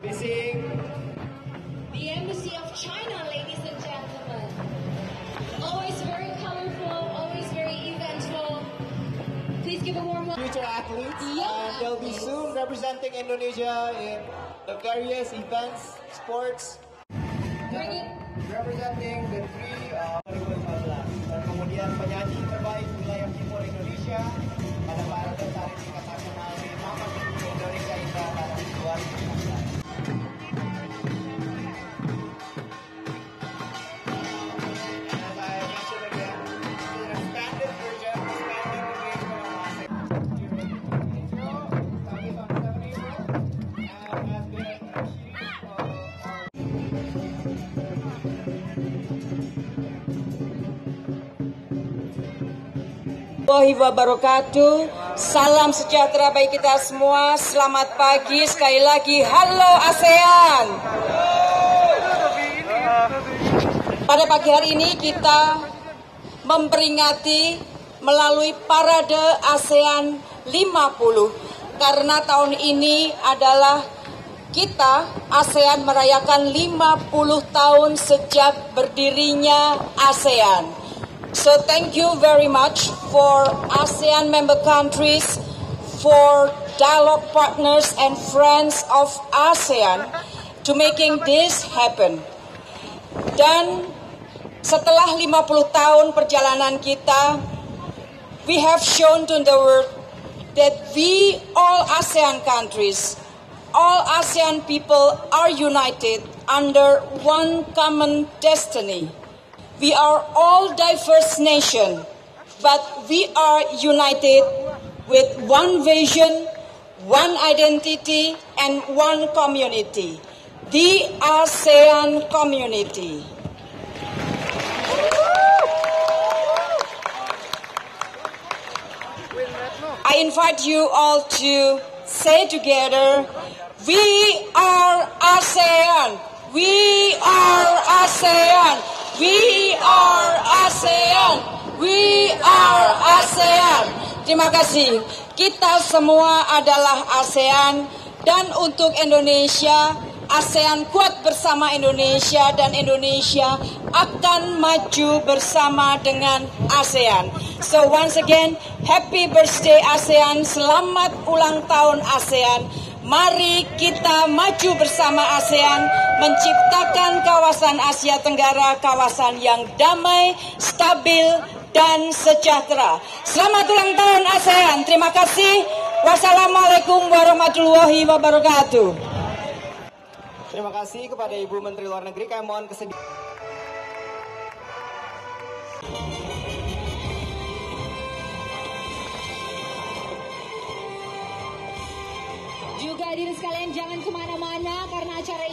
Bising. The Embassy of China, ladies and gentlemen. Always very colorful, always very eventful. Please give a warm welcome. Future athletes. Young and they'll be soon representing Indonesia in the various events, sports. Bringing Representing the three uh, 2014. Dan kemudian penyanyi terbaik wilayah timur Indonesia warahmatullahi wabarakatuh. Salam sejahtera bagi kita semua. Selamat pagi sekali lagi. Halo ASEAN. Pada pagi hari ini kita memperingati melalui parade ASEAN 50 karena tahun ini adalah kita ASEAN merayakan 50 tahun sejak berdirinya ASEAN. So thank you very much for ASEAN member countries, for dialogue partners and friends of ASEAN to making this happen. Dan setelah 50 tahun perjalanan kita, we have shown to the world that we all ASEAN countries, all ASEAN people are united under one common destiny. We are all diverse nation, but we are united with one vision, one identity, and one community, the ASEAN community. I invite you all to say together, we are ASEAN, we are ASEAN, we are ASEAN, we are ASEAN. Terima kasih. Kita semua adalah ASEAN dan untuk Indonesia, ASEAN kuat bersama Indonesia dan Indonesia akan maju bersama dengan ASEAN. So once again, happy birthday ASEAN, selamat ulang tahun ASEAN. Mari kita maju bersama ASEAN menciptakan kawasan Asia Tenggara kawasan yang damai, stabil, dan sejahtera. Selamat ulang tahun ASEAN. Terima kasih. Wassalamualaikum warahmatullahi wabarakatuh. Terima kasih kepada Ibu Menteri Luar Negeri. Kami mohon kesediaan. juga hadirin sekalian jangan ke mana-mana karena acara ini